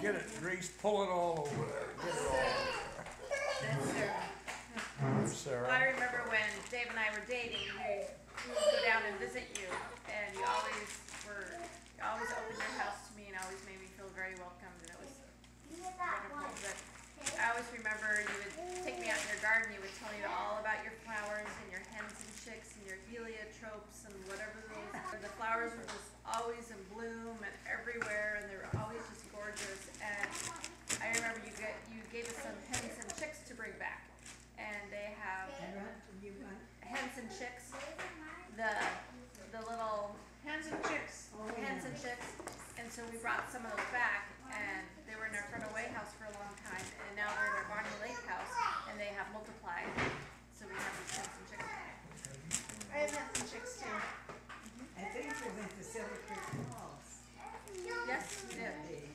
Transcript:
grease it all over there. Get it all over That's Sarah. there. Well, I Sarah. remember when Dave and I were dating, we we would go down and visit you, and you always were, you always opened your house to me and always made me feel very welcome, and it was wonderful. But I always remember you would take me out in your garden, you would tell me all about your flowers and your hens and chicks and your heliotropes and whatever those, the flowers were just always in bloom and everywhere, and they were always just gorgeous. And I remember you get, you gave us some hens and chicks to bring back, and they have hens and chicks, the, the little Hens and chicks. Oh, hens and chicks, and so we brought some of those back, and they were in our front away house for a long time, and now they're in our Bonney Lake house, and they have multiplied, so we have these hens and chicks. Mm-hmm. I have hens and chicks too. Mm-hmm. I think we went to Silver Creek Falls. Yes, we did. that day.